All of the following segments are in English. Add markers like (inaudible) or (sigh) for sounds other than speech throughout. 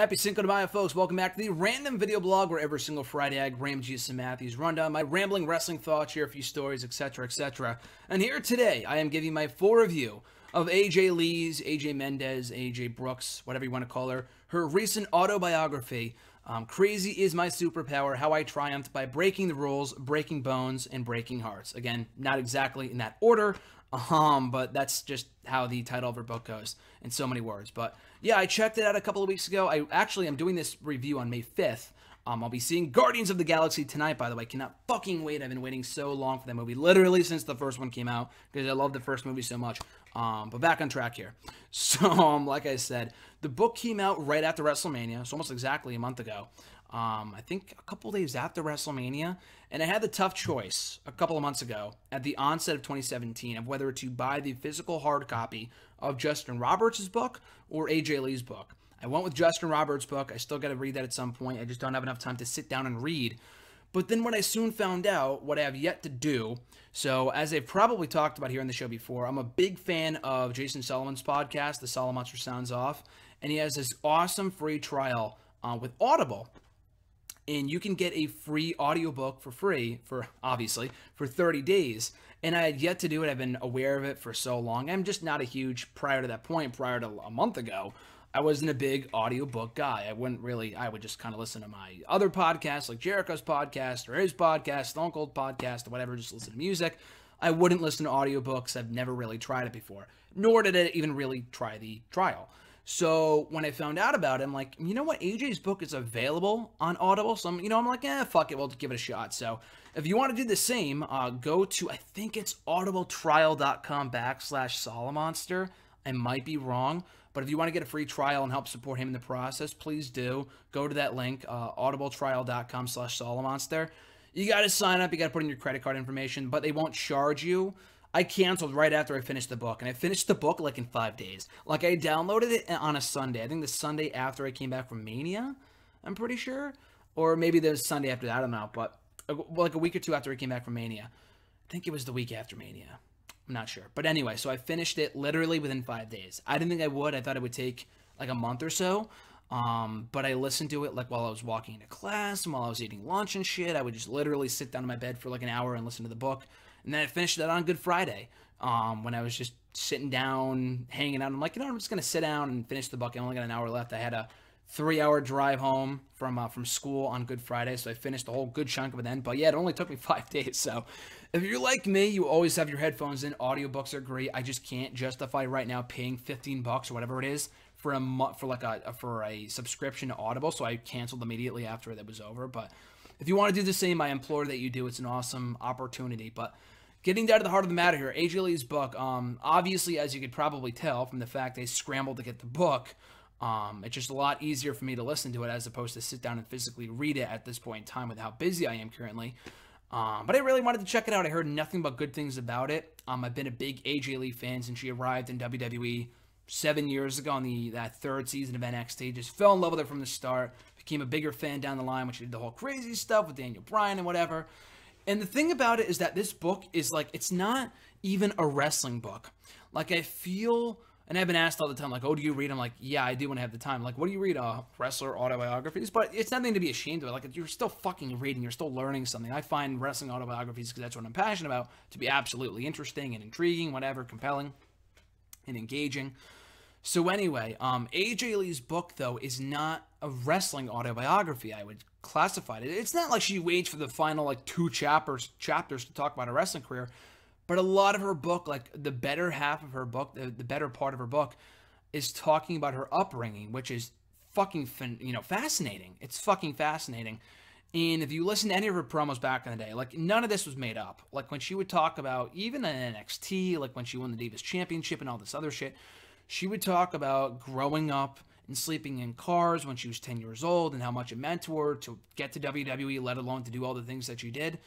Happy Cinco de Mayo, folks. Welcome back to the random video blog where every single Friday I, Graham GSM Matthews, run down my rambling wrestling thoughts, share a few stories, etc., etc. And here today, I am giving my full review of AJ Lee's, AJ Mendez, AJ Brooks, whatever you want to call her, her recent autobiography, um, Crazy is My Superpower How I Triumphed by Breaking the Rules, Breaking Bones, and Breaking Hearts. Again, not exactly in that order, um, but that's just how the title of her book goes in so many words. But yeah, I checked it out a couple of weeks ago. I actually am doing this review on May 5th. Um, I'll be seeing Guardians of the Galaxy tonight, by the way. Cannot fucking wait. I've been waiting so long for that movie, literally since the first one came out, because I love the first movie so much. Um, but back on track here. (laughs) So, um, like I said, the book came out right after WrestleMania, so almost exactly a month ago. Um, I think a couple days after WrestleMania, and I had the tough choice a couple of months ago at the onset of 2017 of whether to buy the physical hard copy of Justin Roberts' book or AJ Lee's book. I went with Justin Roberts' book. I still got to read that at some point. I just don't have enough time to sit down and read. But then what I soon found out, what I have yet to do, so as I've probably talked about here on the show before, I'm a big fan of Jason Solomon's podcast, The Solomonster Sounds Off, and he has this awesome free trial uh, with Audible. And you can get a free audiobook for free, for obviously, for 30 days. And I had yet to do it. I've been aware of it for so long. I'm just not a huge, prior to that point, prior to a month ago, I wasn't a big audiobook guy. I wouldn't really, I would just kind of listen to my other podcasts, like Jericho's podcast or his podcast, Stone Cold podcast, or whatever, just listen to music. I wouldn't listen to audiobooks. I've never really tried it before, nor did I even really try the trial. So when I found out about it, I'm like, you know what? AJ's book is available on Audible. So I'm, you know, I'm like, eh, fuck it, we'll give it a shot. So if you want to do the same, uh, go to I think it's audibletrial.com backslash Solomonster. I might be wrong. But if you want to get a free trial and help support him in the process, please do. Go to that link, uh, audibletrial.com slash Solomonster. You got to sign up. You got to put in your credit card information, but they won't charge you. I canceled right after I finished the book, and I finished the book like in five days. Like I downloaded it on a Sunday. I think the Sunday after I came back from Mania, I'm pretty sure, or maybe the Sunday after that. I don't know, but like a week or two after I came back from Mania. I think it was the week after Mania. I'm not sure. But anyway, so I finished it literally within five days. I didn't think I would. I thought it would take like a month or so. Um, but I listened to it like while I was walking into class and while I was eating lunch and shit. I would just literally sit down in my bed for like an hour and listen to the book. And then I finished that on Good Friday um, when I was just sitting down, hanging out. I'm like, you know, I'm just going to sit down and finish the book. I only got an hour left. I had a three hour drive home from uh, from school on Good Friday, so I finished the whole good chunk of it then. But yeah, it only took me (laughs) five days. So if you're like me, you always have your headphones in. Audiobooks are great. I just can't justify right now paying 15 bucks or whatever it is for a month for like a for a subscription to Audible. So I canceled immediately after that was over. But if you want to do the same, I implore that you do. It's an awesome opportunity. But getting down to the heart of the matter here, AJ Lee's book. Um, obviously, as you could probably tell from the fact they scrambled to get the book. Um, it's just a lot easier for me to listen to it as opposed to sit down and physically read it at this point in time with how busy I am currently. Um, but I really wanted to check it out. I heard nothing but good things about it. Um, I've been a big AJ Lee fan since she arrived in WWE seven years ago on the that third season of NXT. Just fell in love with her from the start. Became a bigger fan down the line when she did the whole crazy stuff with Daniel Bryan and whatever. And the thing about it is that this book is like it's not even a wrestling book. Like I feel and I've been asked all the time, like, oh, do you read? I'm like, yeah, I do when I have the time. Like, what do you read? Uh, wrestler autobiographies? But it's nothing to be ashamed of. Like, you're still fucking reading. You're still learning something. I find wrestling autobiographies, because that's what I'm passionate about, to be absolutely interesting and intriguing, whatever, compelling and engaging. So anyway, um, AJ Lee's book, though, is not a wrestling autobiography. I would classify it. It's not like she waits for the final, like, two chapters, chapters to talk about her wrestling career. But a lot of her book, like the better half of her book, the, the better part of her book, is talking about her upbringing, which is fucking, you know, fascinating. It's fucking fascinating. And if you listen to any of her promos back in the day, like none of this was made up. Like when she would talk about even in NXT, like when she won the Divas Championship and all this other shit, she would talk about growing up and sleeping in cars when she was 10 years old and how much it meant to her to get to WWE, let alone to do all the things that she did.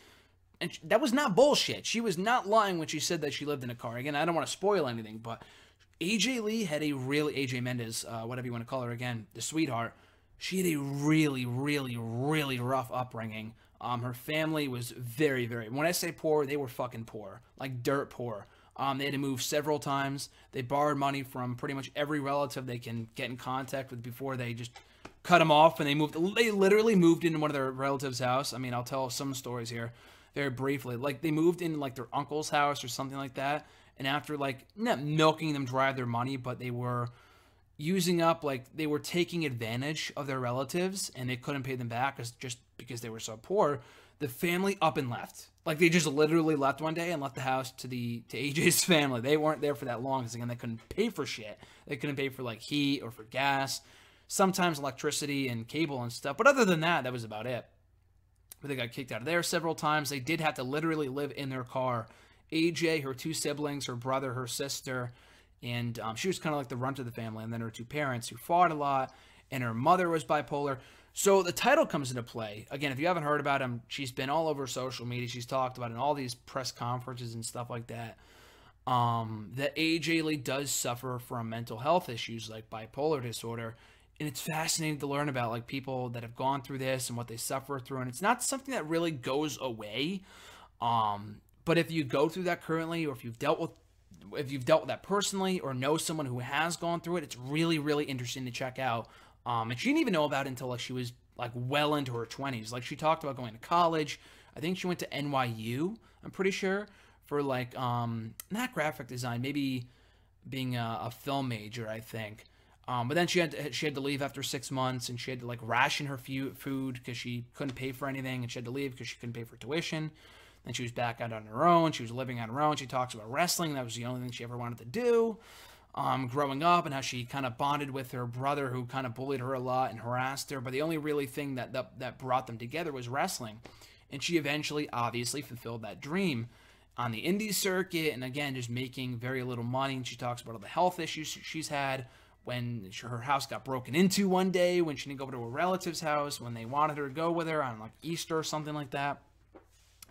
And that was not bullshit. She was not lying when she said that she lived in a car. Again, I don't want to spoil anything, but AJ Lee had a really AJ Mendez, uh, whatever you want to call her again, the sweetheart. She had a really, really, really rough upbringing. Um, her family was very, very. When I say poor, they were fucking poor, like dirt poor. Um, they had to move several times. They borrowed money from pretty much every relative they can get in contact with before they just cut them off and they moved. They literally moved into one of their relatives' house. I mean, I'll tell some stories here very briefly. Like they moved in like their uncle's house or something like that. And after like not milking them dry of their money, but they were using up like they were taking advantage of their relatives and they couldn't pay them back just because they were so poor. The family up and left. Like they just literally left one day and left the house to the to AJ's (laughs) family. They weren't there for that long because again they couldn't pay for shit. They couldn't pay for like heat or for gas sometimes electricity and cable and stuff. But other than that, that was about it. But they got kicked out of there several times. They did have to literally live in their car. AJ, her two siblings, her brother, her sister, and um, she was kind of like the runt of the family. And then her two parents who fought a lot, and her mother was bipolar. So the title comes into play. Again, if you haven't heard about him, she's been all over social media. She's talked about in all these press conferences and stuff like that. Um, that AJ Lee does suffer from mental health issues like bipolar disorder and it's fascinating to learn about like people that have gone through this and what they suffer through and it's not something that really goes away um, but if you go through that currently or if you've dealt with if you've dealt with that personally or know someone who has gone through it it's really really interesting to check out um, and she didn't even know about it until like she was like well into her 20s like she talked about going to college i think she went to nyu i'm pretty sure for like um not graphic design maybe being a, a film major i think um, but then she had to, she had to leave after six months, and she had to like ration her food because she couldn't pay for anything, and she had to leave because she couldn't pay for tuition. Then she was back out on her own. She was living on her own. She talks about wrestling. That was the only thing she ever wanted to do. Um, growing up, and how she kind of bonded with her brother, who kind of bullied her a lot and harassed her. But the only really thing that that, that brought them together was wrestling, and she eventually, obviously, fulfilled that dream on the indie circuit, and again, just making very little money. And she talks about all the health issues she's had when her house got broken into one day, when she didn't go to a relative's house, when they wanted her to go with her on like Easter or something like that.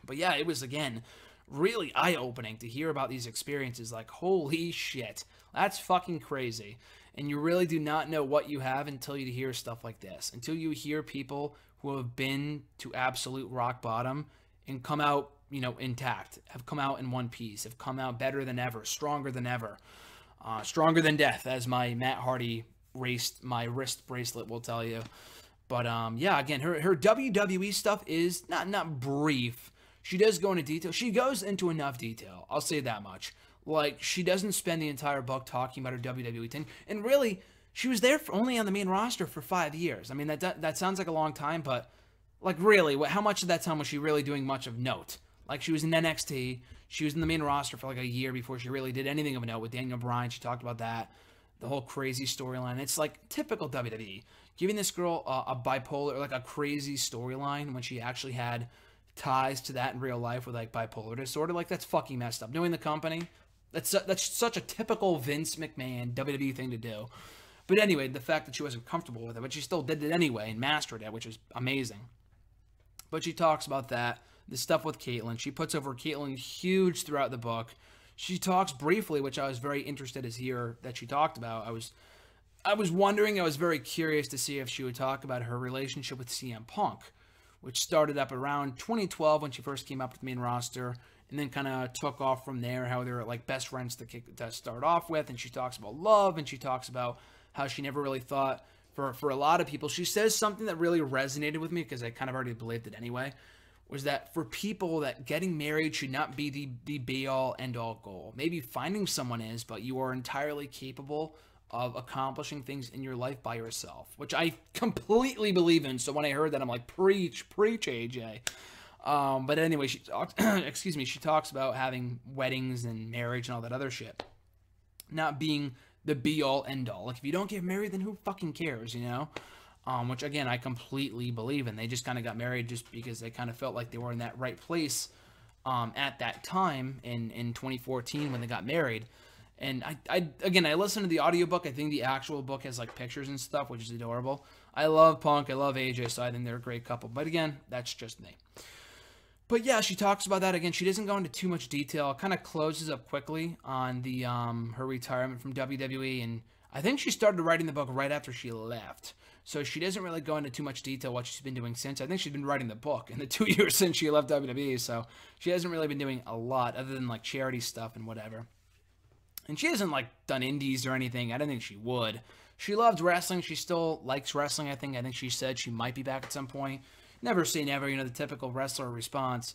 But yeah, it was again really eye opening to hear about these experiences. Like, holy shit, that's fucking crazy. And you really do not know what you have until you hear stuff like this, until you hear people who have been to absolute rock bottom and come out, you know, intact, have come out in one piece, have come out better than ever, stronger than ever. Uh, stronger than death, as my Matt Hardy raced my wrist bracelet will tell you. But um, yeah, again, her her WWE stuff is not not brief. She does go into detail. She goes into enough detail. I'll say that much. Like she doesn't spend the entire book talking about her WWE thing, and really, she was there for, only on the main roster for five years. I mean, that that, sounds like a long time, but like really, how much of that time was she really doing much of note? Like she was in NXT. She was in the main roster for like a year before she really did anything of note with Daniel Bryan. She talked about that, the whole crazy storyline. It's like typical WWE, giving this girl a, a bipolar, like a crazy storyline when she actually had ties to that in real life with like bipolar disorder. Like that's fucking messed up. Knowing the company, that's that's such a typical Vince McMahon WWE thing to do. But anyway, the fact that she wasn't comfortable with it, but she still did it anyway and mastered it, which is amazing. But she talks about that the stuff with Kaitlyn. She puts over Kaitlyn huge throughout the book. She talks briefly, which I was very interested to hear that she talked about. I was I was wondering, I was very curious to see if she would talk about her relationship with CM Punk, which started up around 2012 when she first came up to the main roster, and then kind of took off from there, how they're like best friends to, kick, to start off with. And she talks about love, and she talks about how she never really thought, for, for a lot of people, she says something that really resonated with me because I kind of already believed it anyway was that for people that getting married should not be the, the be all end all goal. Maybe finding someone is, but you are entirely capable of accomplishing things in your life by yourself, which I completely believe in. So when I heard that, I'm like, preach, preach, AJ. Um, but anyway, she talks, (clears throat) excuse me, she talks about having weddings and marriage and all that other shit. Not being the be all end all. Like if you don't get married, then who fucking cares, you know? um, which again I completely believe in. They just kind of got married just because they kind of felt like they were in that right place um, at that time in in 2014 when they got married. And I, I again I listened to the audiobook. I think the actual book has like pictures and stuff, which is adorable. I love Punk. I love AJ, so I think they're a great couple. But again, that's just me. But yeah, she talks about that again. She doesn't go into too much detail. Kind of closes up quickly on the um, her retirement from WWE, and I think she started writing the book right after she left. So she doesn't really go into too much detail what she's been doing since. I think she's been writing the book in the (laughs) two years since she left WWE. So she hasn't really been doing a lot other than like charity stuff and whatever. And she hasn't like done indies or anything. I don't think she would. she loved wrestling. She still likes wrestling. I think. I think she said she might be back at some point. Never say never. You know the typical wrestler response.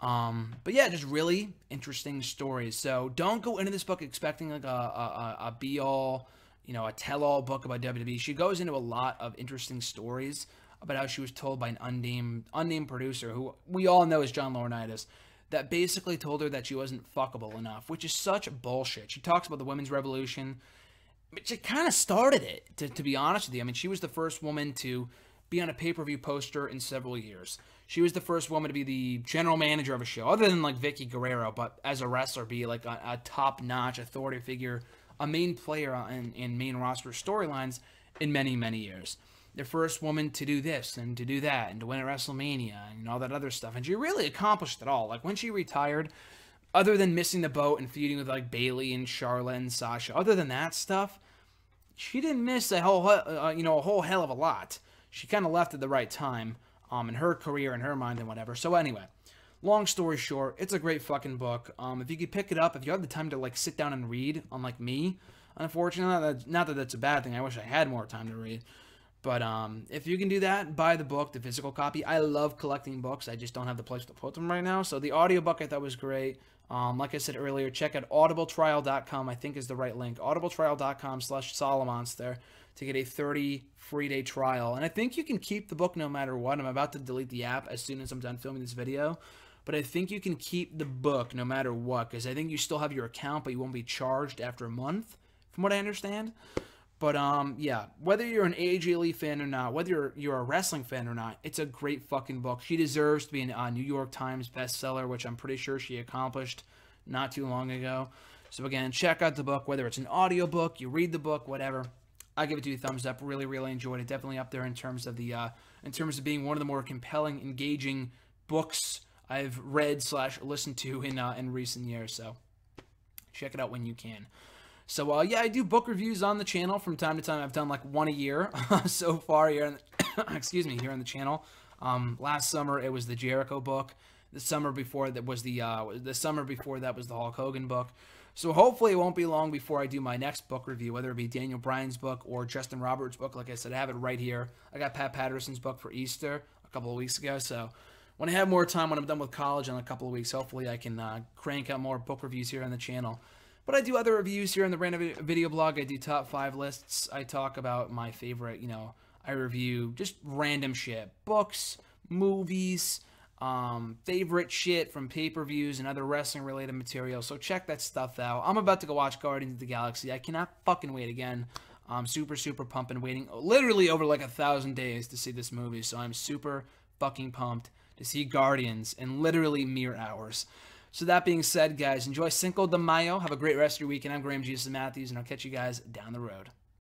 Um, but yeah, just really interesting stories. So don't go into this book expecting like a, a, a be all, you know, a tell all book about WWE. She goes into a lot of interesting stories about how she was told by an unnamed unnamed producer who we all know is John Laurinaitis that basically told her that she wasn't fuckable enough, which is such bullshit. She talks about the women's revolution, which it kind of started it, to, to be honest with you. I mean, she was the first woman to be on a pay per view poster in several years. She was the first woman to be the general manager of a show, other than like Vickie Guerrero, but as a wrestler, be like a, a top notch authority figure, a main player in, in main roster storylines in many, many years. The first woman to do this and to do that and to win at WrestleMania and all that other stuff. And she really accomplished it all. Like when she retired, other than missing the boat and feuding with like Bayley and Charlotte and Sasha, other than that stuff, she didn't miss a whole, uh, you know, a whole hell of a lot she kind of left at the right time um, in her career, in her mind, and whatever. So anyway, long story short, it's a great fucking book. Um, if you could pick it up, if you have the time to like sit down and read, unlike me, unfortunately, not that that's a bad thing. I wish I had more time to read. But um, if you can do that, buy the book, the physical copy. I love collecting books. I just don't have the place to put them right now. So the audiobook I thought was great. Um, like I said earlier, check out audibletrial.com. I think is the right link. audibletrial.com slash Solomonster to get a 30 free day trial. And I think you can keep the book no matter what. I'm about to delete the app as soon as I'm done filming this video. But I think you can keep the book no matter what because I think you still have your account, but you won't be charged after a month, from what I understand. But um, yeah, whether you're an AJ Lee fan or not, whether you're, you're a wrestling fan or not, it's a great fucking book. She deserves to be a uh, New York Times bestseller, which I'm pretty sure she accomplished not too long ago. So again, check out the book, whether it's an audio book, you read the book, whatever. I give it two thumbs up. Really, really enjoyed it. Definitely up there in terms of the uh, in terms of being one of the more compelling, engaging books I've read slash listened to in uh, in recent years. So check it out when you can. So uh, yeah, I do book reviews on the channel from time to time. I've done like one a year (laughs) so far here. The, (coughs) excuse me, here on the channel. Um, last summer it was the Jericho book. The summer before that was the uh, the summer before that was the Hulk Hogan book. So hopefully it won't be long before I do my next book review, whether it be Daniel Bryan's book or Justin Roberts' book. Like I said, I have it right here. I got Pat Patterson's book for Easter a couple of weeks ago. So when I have more time, when I'm done with college in a couple of weeks, hopefully I can uh, crank out more book reviews here on the channel. But I do other reviews here on the random video blog. I do top five lists. I talk about my favorite, you know, I review just random shit. Books, movies, um, favorite shit from pay-per-views and other wrestling-related material. So check that stuff out. I'm about to go watch Guardians of the Galaxy. I cannot fucking wait again. I'm super, super pumping, waiting literally over like a thousand days to see this movie. So I'm super fucking pumped to see Guardians in literally mere hours. So that being said, guys, enjoy Cinco de Mayo. Have a great rest of your weekend. I'm Graham GSM Matthews, and I'll catch you guys down the road.